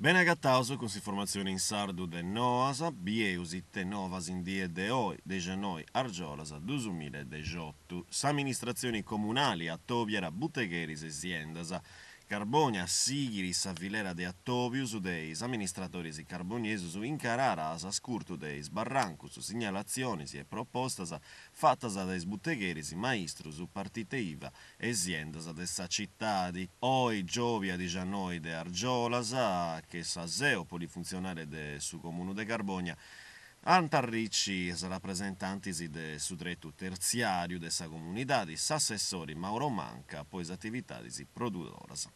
Bene agattauso con informazioni in sardo de Noasa, Bieusi, te Novas in die de oi, de genoi Argiolasa, 2018. S'amministrazioni comunali a Tobiera, Buttegheris e Ziendasa. Carbonia, Sigiris, Avilera de Attobius, deis, amministratoris carboniesus, incararas, scurtu deis, barrancus, segnalazioni e propostas, fattas deis buttegheris, maestrus, partite IVA, esiendas dessa cittadi, oi giovia di Giannoi de Argiolas, che sa saseo polifunzionale de su comune de Carbonia, Antarricci, rappresentanti de sudretu terziario dessa comunidade, assessori Mauro Manca, poi attività di produttoras.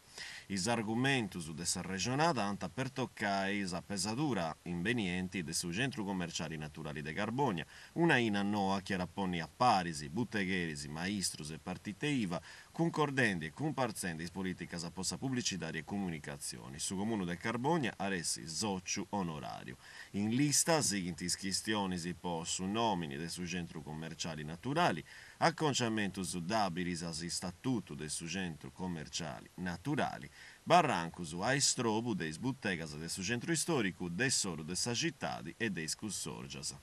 Is argumentos dessa regionada anta per toccare a pesadura invenienti del suo centro commerciali naturali de Carbonia, una ina noa che rapponi a Parisi, buttegherisi, maestros e partite IVA, concordendi e comparzendi politicas a posta pubblicitaria e comunicazioni. Su comune de Carbonia aressi zocciu onorario. In lista seguenti questioni si possu nomini del suo centro commerciali naturali, acconciamento su dabilis as statuto del suo centro commerciali naturali, barrancus a estrobu des buttegas del suo centro storico, del solo dessa cittadi e des cussorgias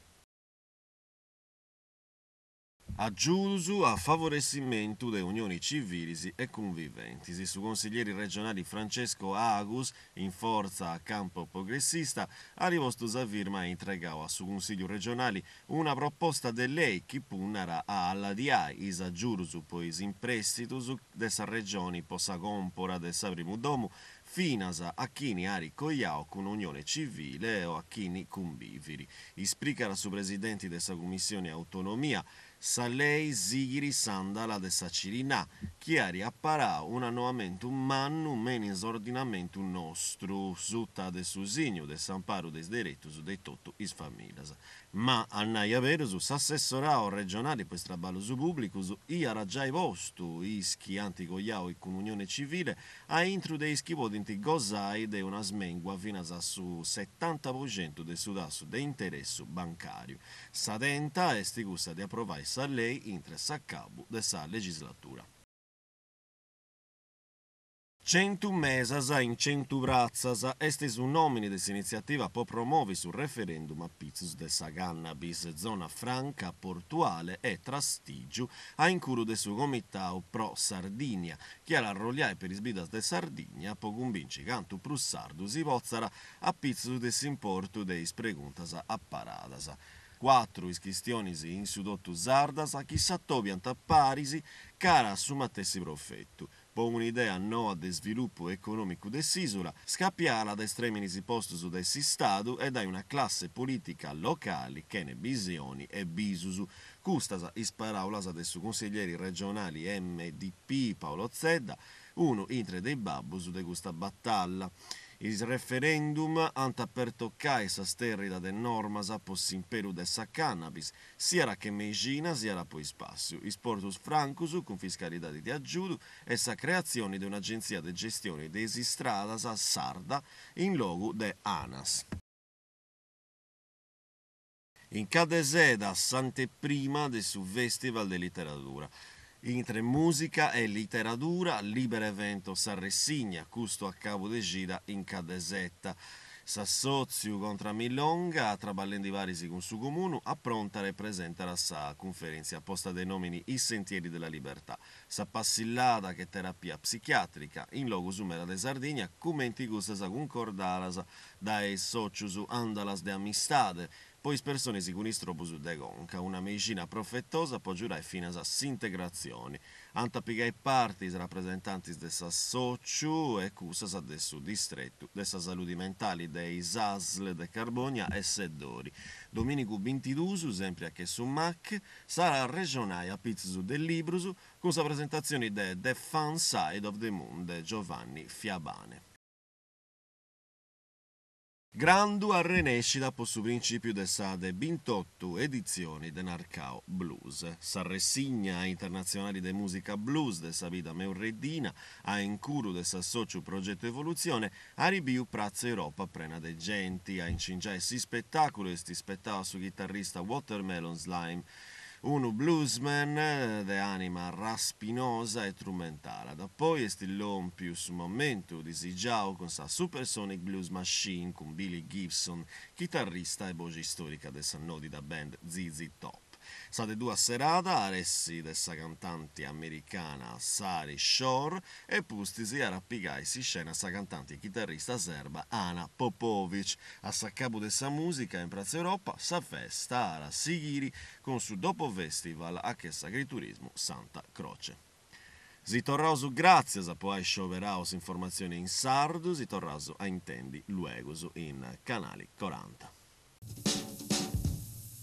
aggiuso a favorecimento de unioni civili e conviventi. Su consiglieri regionali Francesco Agus, in forza a campo progressista, ha riposto a firma e integrato su consiglio regionale una proposta di lei che punnara alla DI isa giurusu poi in prestito dessa regione possa compora dessa primo domo finasa a chini ari coiao con unione civile o a chini conviviri. Isprica su presidenti dessa commissione autonomia Salei Zigiri Sandala de Sacirina, chiari apparà un annuamento mannu menis ordinamento nostro, sutta de susigno de Samparo des direitos de toto is famílias. Ma annaia verus s'assessorao regionale per trabalhos públicos iara già vosto ischi antigoiao e comunione civile a intro de ischi vodinti gozai de una smengua fino a su 70% del sudasso de interesso bancario. Sadenta esti gusta di approvare sa lei intres a cabo dessa legislatura. Centu mesas in centu brazzas estis un nomine dessa iniziativa po promovi sul referendum a Pizzus de sa cannabis zona franca portuale e trastigiu a incuru de su comitau pro Sardinia. Che alla rogliai per isbidas de Sardigna po convinci cantu prussardus i vozzara a Pizzus de s'importu de is preguntas apparadas quattro iscrizioni in sudotto Zardas a chi s'attobiant a Parisi cara assumatessi profetto po un'idea no de sviluppo economico dell'isola, scappiala da estremini postus dessi Stato e da una classe politica locale che ne visioni e bisusu. Custas isparaulas adesso consiglieri regionali MDP Paolo Zedda, uno intre dei babbus de questa battaglia. Il referendum anta per toccare sa sterrida de normas apos imperu de sa cannabis, sia che meigina sia poi spazio, isportus francus con fiscalità di aggiudo e sa creazione di un'agenzia di gestione desi stradas a Sarda in logo de ANAS. In Cadeseda, Sant'Eprima del su Festival de Literatura entre musica e letteratura, libero evento Sarressigna, custo a Cabo de Gira in Cadesetta. S'assozio contra Milonga, traballando i vari con su comune, appronta e presenta la sa conferenza apposta dei nomini I Sentieri della Libertà. Sa passillata che terapia psichiatrica in logo sumera de Sardegna, commenti gusta concordaras da e socius andalas de amistade, poi persone si cunistrono su de conca, una medicina profettosa può giurare fino a integrazioni. Antapigai partis rappresentanti dessa socio e cusas adesso distretto dessa salute mentali dei SASL de Carbonia e Seddori. Domenico 22, sempre a che su MAC, sarà regionale a Pizzu del Librusu con la presentazione de The Fun Side of the Moon de Giovanni Fiabane. Grandu a Renescita possu principio de sade 28 edizioni de Narcao Blues. S'arressigna internazionali de musica blues de sa vita meurreddina a incuru de s'associo progetto evoluzione a ribiu prazzo Europa prena de genti a incingiare si spettacolo e sti spettava su chitarrista Watermelon Slime un bluesman de anima raspinosa e strumentale. Da poi stillò più su momento di Zigiao con sa Supersonic Blues Machine con Billy Gibson, chitarrista e voce storica del Sannodi da band ZZ Top. State due serata aressi dessa cantante americana Sari Shore e pustisi a rappigaisi scena sa cantante e chitarrista serba Ana Popovic. A sa capo dessa musica in Piazza Europa sa festa ara Sigiri con su dopo festival a che agriturismo Santa Croce. Si torrausu grazie a poi scioverausu informazioni in sardo, si torrausu a intendi luego in canali 40.